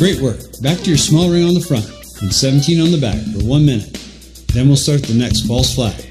Great work. Back to your small ring on the front and 17 on the back for one minute. Then we'll start the next false flag.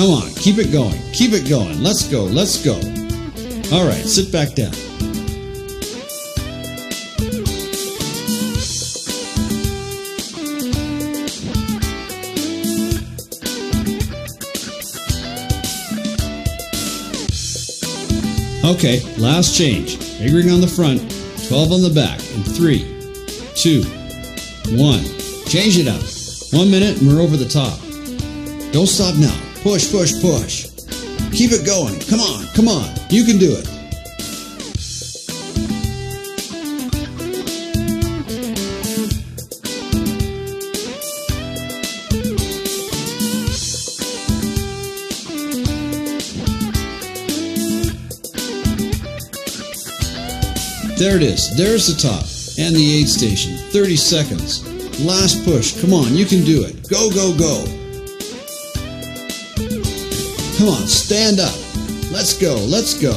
Come on, keep it going. Keep it going. Let's go. Let's go. All right, sit back down. Okay, last change. Big ring on the front, 12 on the back, in three, two, one. Change it up. One minute and we're over the top. Don't stop now. Push, push, push. Keep it going. Come on, come on. You can do it. There it is. There's the top and the aid station. 30 seconds. Last push. Come on, you can do it. Go, go, go. Come on, stand up. Let's go, let's go.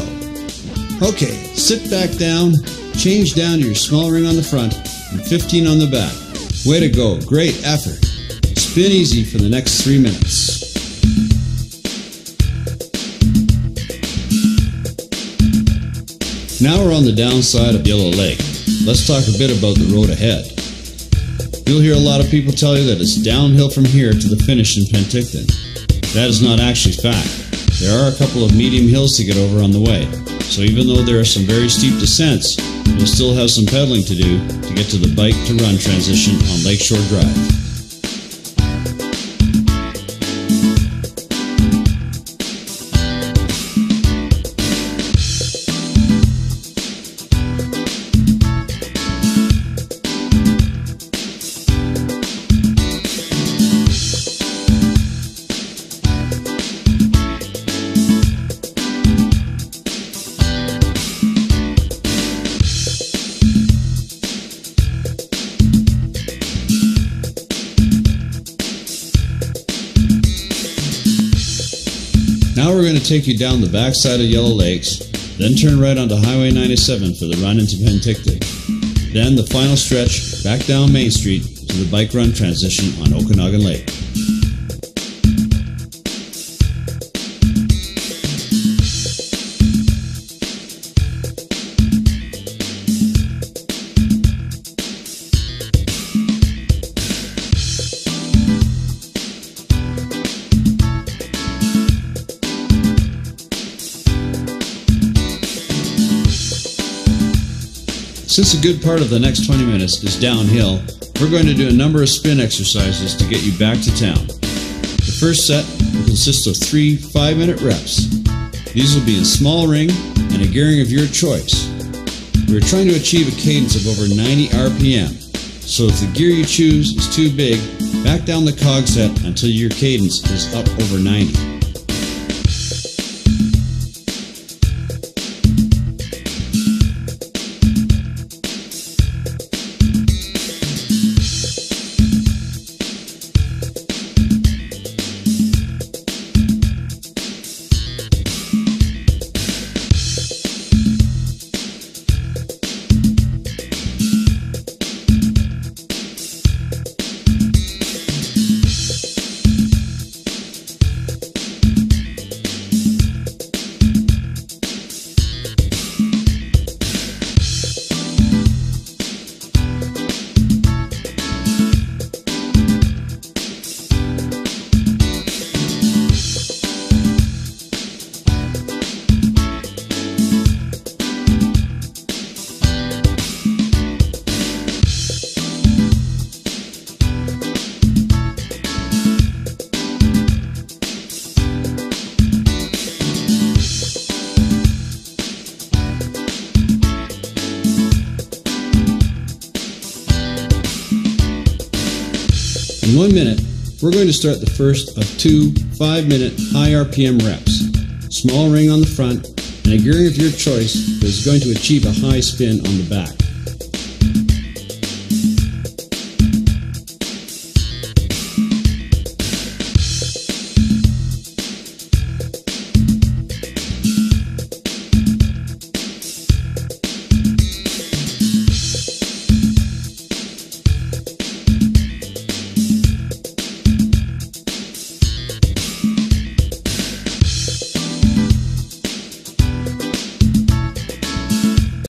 Okay, sit back down, change down to your small ring on the front and 15 on the back. Way to go, great effort. Spin easy for the next three minutes. Now we're on the downside of Yellow Lake. Let's talk a bit about the road ahead. You'll hear a lot of people tell you that it's downhill from here to the finish in Penticton. That is not actually fact. There are a couple of medium hills to get over on the way, so even though there are some very steep descents, you'll still have some pedaling to do to get to the bike to run transition on Lakeshore Drive. Now we're going to take you down the backside of Yellow Lakes, then turn right onto Highway 97 for the run into Penticton. Then the final stretch back down Main Street to the bike run transition on Okanagan Lake. Since a good part of the next 20 minutes is downhill, we're going to do a number of spin exercises to get you back to town. The first set will consist of three 5 minute reps. These will be in small ring and a gearing of your choice. We are trying to achieve a cadence of over 90 RPM, so if the gear you choose is too big, back down the cog set until your cadence is up over 90. In one minute, we're going to start the first of two 5 minute high RPM reps. Small ring on the front and a gearing of your choice that is going to achieve a high spin on the back.